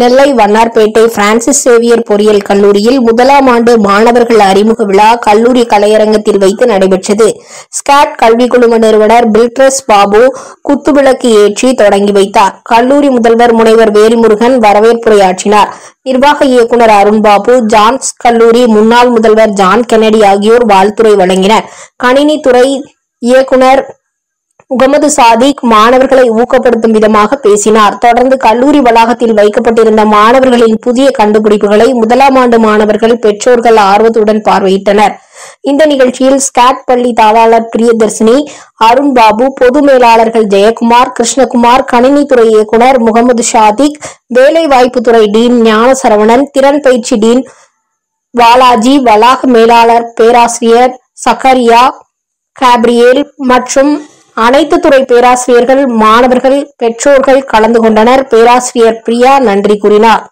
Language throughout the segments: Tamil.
நெல்லை வண்ணார்பேட்டை பிரான்சிஸ் சேவியர் பொறியியல் கல்லூரியில் முதலாம் ஆண்டு மாணவர்கள் அறிமுக விழா கல்லூரி கலையரங்கத்தில் வைத்து நடைபெற்றது. ஸ்காட் கல்விக் குழும நிறுவனர் பில்ட்ரஸ் பாபு குத்துவிளக்கு ஏற்றி தொடங்கி வைத்தார். கல்லூரி முதல்வர் முனைவர் வேல்முருகன் வரவேற்புரையாற்றினார். நிர்வாக இயக்குநர் அருண் பாபு ஜான்ஸ் கல்லூரி முன்னாள் முதல்வர் ஜான் கெனடி ஆகியோர் வாழ்த்துறை வழங்கினர். கணினித்துறை இயக்குனர் முகமது சாதிக் மாணவர்களை ஊக்கப்படுத்தும் விதமாக பேசினார். தொடர்ந்து கல்லூரி வளாகத்தில் வைக்கப்பட்டிருந்த மாணவர்களின் புதிய கண்டுபிடிப்புகளை முதலாம் ஆண்டு மாணவர்கள் பெற்றோர்கள் ஆர்வத்துடன் பார்வையிட்டனர். இந்த நிகழ்ச்சியில் ஸ்காட் பள்ளி தாளாளர் பிரியதர்ஷினி அருண் பாபு பொது மேலாளர்கள் ஜெயக்குமார் கிருஷ்ணகுமார் கணினித்துறை இயக்குனர் முகமது ஷாதிக் வேலைவாய்ப்புத்துறை டீன் ஞானசரவணன் திறன் பயிற்சி டீன் வாலாஜி வளாக மேலாளர் பேராசிரியர் சக்கரியா காப்ரியேல் மற்றும் அனைத்து துறை பேராசிரியர்கள் மாணவர்கள் பெற்றோர்கள் கலந்து கொண்டனர். பேராசிரியர் பிரியா நன்றி கூறினார்.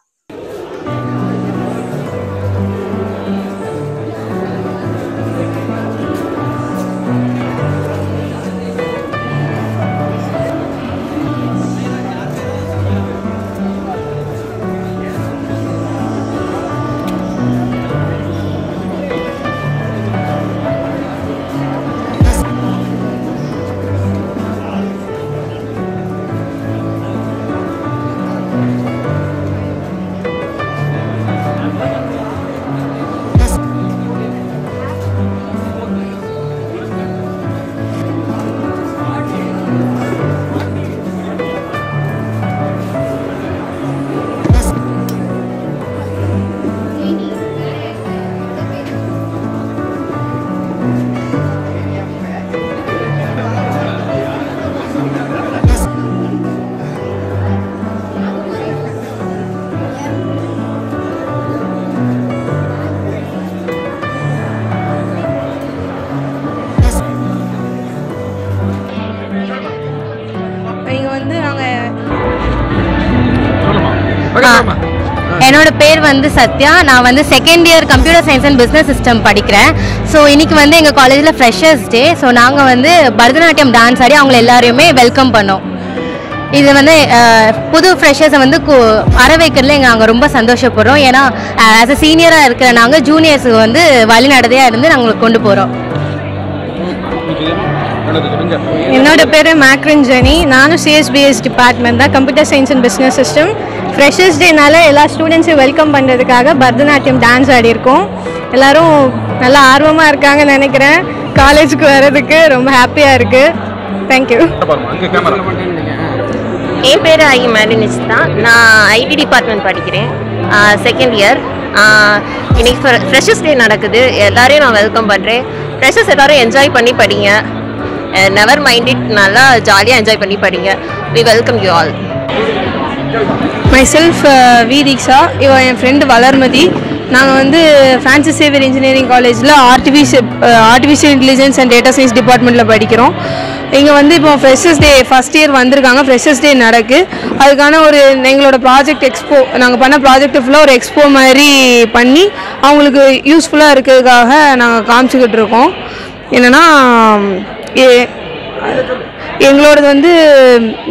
என்னோட பேர் வந்து சத்யா. நான் வந்து second year computer science and business system படிக்கிறேன். ஸோ இன்னைக்கு வந்து எங்கள் காலேஜில் ஃப்ரெஷர்ஸ் டே ஸோ நாங்கள் வந்து பரதநாட்டியம் டான்ஸ் ஆடி அவங்கள எல்லாரையுமே வெல்கம் பண்ணோம். இது வந்து புது ஃப்ரெஷர்ஸை வந்து வர வைக்கிறதுல எங்கள் நாங்கள் ரொம்ப சந்தோஷப்படுறோம். ஏன்னா ஆஸ் அ சீனியராக இருக்கிற நாங்கள் ஜூனியர்ஸுக்கு வந்து வழிநடதையாக இருந்து நாங்கள் கொண்டு போகிறோம் என்னோட பேர் மேக்ரஞ்சனி நானும் சிஎஸ்பிஎஸ் டிபார்ட்மெண்ட் தான் computer science and business system freshers டேனால எல்லா ஸ்டூடெண்ட்ஸையும் வெல்கம் பண்ணுறதுக்காக பரதநாட்டியம் டான்ஸ் ஆடியிருக்கோம் எல்லாரும் நல்லா ஆர்வமாக இருக்காங்கன்னு நினைக்கிறேன். காலேஜுக்கு வர்றதுக்கு ரொம்ப ஹாப்பியாக இருக்குது தேங்க்யூ என் பேர் ஐ மேலினிஸ் தான். நான் ஐடி டிபார்ட்மெண்ட் படிக்கிறேன். செகண்ட் இயர் இன்னைக்கு ஃப்ரெஷர்ஸ் டே நடக்குது. எல்லாரையும் நான் வெல்கம் பண்ணுறேன் ஃப்ரெஷர்ஸ் எல்லாரும் என்ஜாய் பண்ணி படிங்க. நெவர் மைண்ட் இட் நல்லா ஜாலியாக என்ஜாய் பண்ணி படிங்க. We welcome you all myself V Deeksha இவன் என் ஃப்ரெண்டு வளர்மதி. நாங்கள் வந்து ஃப்ரான்சிஸ் சேவியர் இன்ஜினியரிங் காலேஜில் artificial artificial intelligence and data science டிபார்ட்மெண்ட்டில் படிக்கிறோம். இங்கே வந்து இப்போ ஃப்ரெஷர்ஸ் டே ஃபஸ்ட் இயர் வந்திருக்காங்க. ஃப்ரெஷர்ஸ் டே நடக்கு. அதுக்கான ஒரு எங்களோட ப்ராஜெக்ட் எக்ஸ்போ நாங்கள் பண்ண ப்ராஜெக்ட் ஃபுல்லாக ஒரு எக்ஸ்போ மாதிரி பண்ணி அவங்களுக்கு யூஸ்ஃபுல்லாக இருக்கிறதுக்காக நாங்கள் காமிச்சிக்கிட்டு இருக்கோம். என்னென்னா எங்களோடது வந்து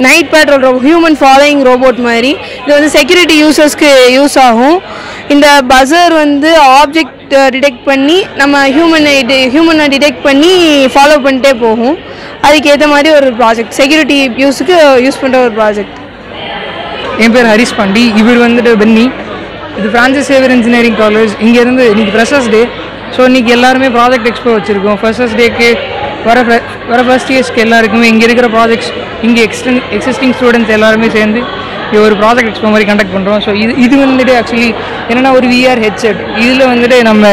நைட் பேட்ரோல் ரோ ஹியூமன் ஃபாலோயிங் ரோபோட் மாதிரி. இது வந்து செக்யூரிட்டி யூசர்ஸ்க்கு யூஸ் ஆகும். இந்த பஸர் வந்து ஆப்ஜெக்ட் டிடெக்ட் பண்ணி நம்ம ஹியூமனை ஹியூமனை டிடெக்ட் பண்ணி ஃபாலோ பண்ணிட்டே போகும். அதுக்கேற்ற மாதிரி ஒரு ப்ராஜெக்ட் செக்யூரிட்டி யூஸுக்கு யூஸ் பண்ணுற ஒரு ப்ராஜெக்ட் என் பேர் ஹரிஷ் பாண்டி. இவர் வந்துட்டு பென்னி. இது ஃப்ரான்சிஸ் சேவர் இன்ஜினியரிங் காலேஜ் இங்கேருந்து இன்னைக்கு ஃப்ரெஷர்ஸ் டே ஸோ இன்றைக்கி எல்லாருமே ப்ராஜெக்ட் எக்ஸ்போ வச்சுருக்கோம். ஃப்ரெஷர்ஸ் டேக்கு வர வர ஃபர்ஸ்ட் இயர்ஸ்க்கு எல்லாருக்குமே இங்கே இருக்கிற ப்ராஜெக்ட்ஸ் இங்கே எக்ஸ்டன் எக்ஸிஸ்டிங் ஸ்டூடெண்ட்ஸ் எல்லாருமே சேர்ந்து ஒரு ப்ராஜெக்ட் எக்ஸ்போ மாதிரி கண்டக்ட் பண்ணுறோம் ஸோ இது இது வந்துட்டு ஆக்சுவலி என்னென்னா ஒரு விஆர் ஹெட்செட் இதில் வந்துட்டு நம்ம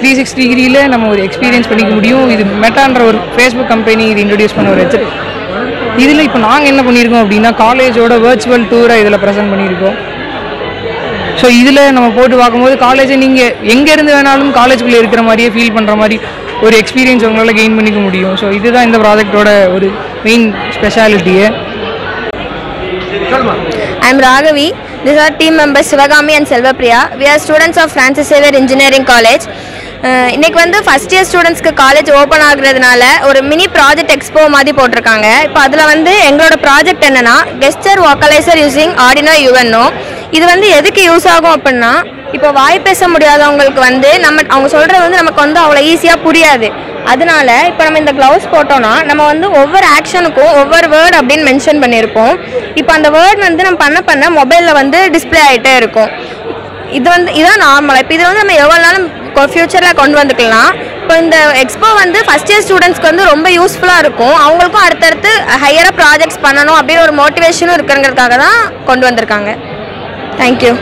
த்ரீ சிக்ஸ் டிகிரியில் நம்ம ஒரு எக்ஸ்பீரியன்ஸ் பண்ணிக்க முடியும். இது மெட்டான்ற ஒரு ஃபேஸ்புக் கம்பெனி இது இன்ட்ரடியூஸ் பண்ண ஒரு ஹெட்செட் இதில் இப்போ நாங்கள் என்ன பண்ணியிருக்கோம் அப்படின்னா காலேஜோட வர்ச்சுவல் டூரை இதில் ப்ரெசென்ட் பண்ணியிருக்கோம் ஸோ இதில் நம்ம போட்டு பார்க்கும்போது காலேஜை நீங்கள் எங்கேருந்து வேணாலும் காலேஜுக்குள்ளே இருக்கிற மாதிரியே ஃபீல் பண்ணுற மாதிரி ஒரு எக்ஸ்பீரியன்ஸ் உங்களால் கெயின் பண்ணிக்க முடியும். ஸோ இதுதான் இந்த ப்ராஜெக்டோட ஒரு மெயின் ஸ்பெஷாலிட்டியே I'm Raghavi. These are team members Sivagami and Selvapriya. We are students of Francis Xavier Engineering engineering college இன்றைக்கி வந்து ஃபஸ்ட் இயர் ஸ்டூடெண்ட்ஸ்க்கு காலேஜ் ஓப்பன் ஆகுறதுனால ஒரு மினி ப்ராஜெக்ட் எக்ஸ்போ மாதிரி போட்டிருக்காங்க. இப்போ அதில் வந்து எங்களோட ப்ராஜெக்ட் என்னென்னா gesture vocalizer using Arduino Uno இது வந்து எதுக்கு யூஸ் ஆகும் அப்படின்னா இப்போ வாய் பேச முடியாதவங்களுக்கு வந்து நம்ம அவங்க சொல்கிறது வந்து நமக்கு வந்து அவ்வளோ ஈஸியாக புரியாது. அதனால இப்போ நம்ம இந்த க்ளவுஸ் போட்டோம்னா நம்ம வந்து ஒவ்வொரு ஆக்ஷனுக்கும் ஒவ்வொரு வேர்டு அப்படின்னு மென்ஷன் பண்ணியிருப்போம். இப்போ அந்த வேர்ட் வந்து நம்ம பண்ண பண்ண மொபைலில் வந்து டிஸ்ப்ளே ஆகிட்டே இருக்கும். இது வந்து இதான் நார்மலாக இப்போ இது வந்து நம்ம எவ்வளோ நாளும் ஃப்யூச்சரில் கொண்டு வந்துக்கலாம். இப்போ இந்த எக்ஸ்போ வந்து ஃபஸ்ட் இயர் ஸ்டூடெண்ட்ஸ்க்கு வந்து ரொம்ப யூஸ்ஃபுல்லாக இருக்கும். அவங்களுக்கும் அடுத்தடுத்து ஹையராக ப்ராஜெக்ட்ஸ் பண்ணணும் அப்படின்னு ஒரு மோட்டிவேஷனும் இருக்குங்கிறதுக்காக தான் கொண்டு வந்திருக்காங்க. தேங்க்யூ